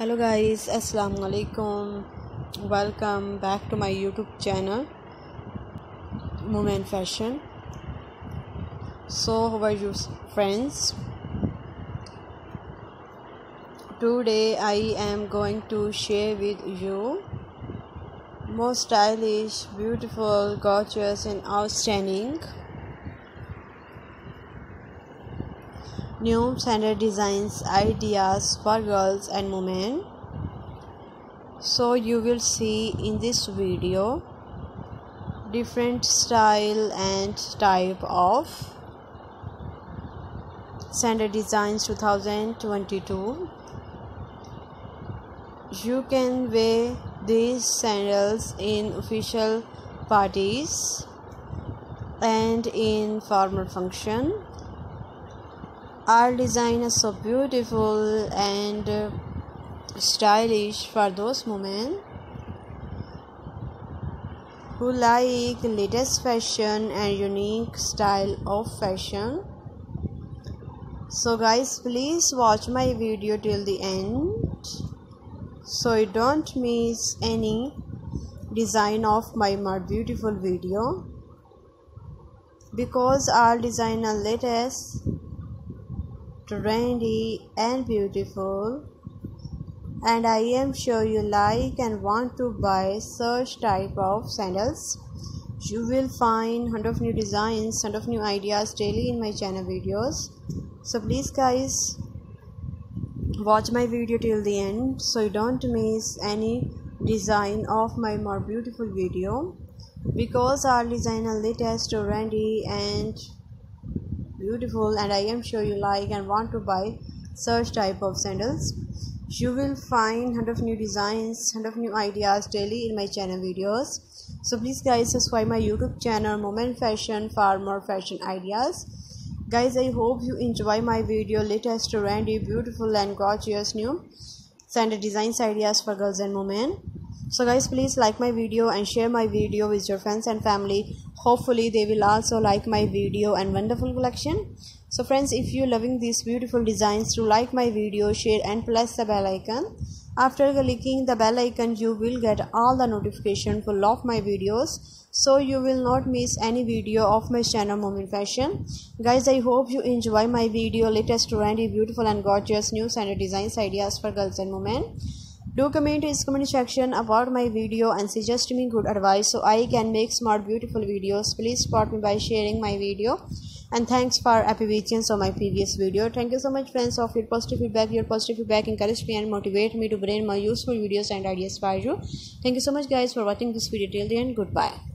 hello guys. Assalamu alaikum welcome back to my youtube channel Women Fashion. So how are you friends? Today i am going to share with you most stylish beautiful gorgeous and outstanding new standard designs ideas for girls and women. So you will see in this video different style and type of standard designs 2022 you can wear these sandals in official parties and in formal function our design is so beautiful and uh, stylish for those women who like latest fashion and unique style of fashion. So guys please watch my video till the end. So you don't miss any design of my more beautiful video. Because our design are latest trendy and beautiful and I am sure you like and want to buy such type of sandals. You will find hundred of new designs, hundred of new ideas daily in my channel videos. So please guys watch my video till the end so you don't miss any design of my more beautiful video because our design are latest trendy and beautiful and I am sure you like and want to buy such type of sandals. You will find hundred of new designs, hundred of new ideas daily in my channel videos. So please guys subscribe my YouTube channel Women Fashion for more fashion ideas. Guys, I hope you enjoy my video latest trendy, beautiful and gorgeous new sandal designs ideas for girls and women so guys please like my video and share my video with your friends and family. Hopefully they will also like my video and wonderful collection. So friends if you loving these beautiful designs to like my video share and press the bell icon. After clicking the bell icon you will get all the notification full of my videos. So you will not miss any video of my channel Women Fashion. Guys i hope you enjoy my video. Latest trendy beautiful and gorgeous new and designs ideas for girls and women do comment in comment section about my video and suggest me good advice so I can make smart beautiful videos. Please support me by sharing my video. And thanks for appreciations on my previous video. Thank you so much friends of your positive feedback. Your positive feedback encourage me and motivate me to bring more useful videos and ideas for you. Thank you so much guys for watching this video till the end. Goodbye.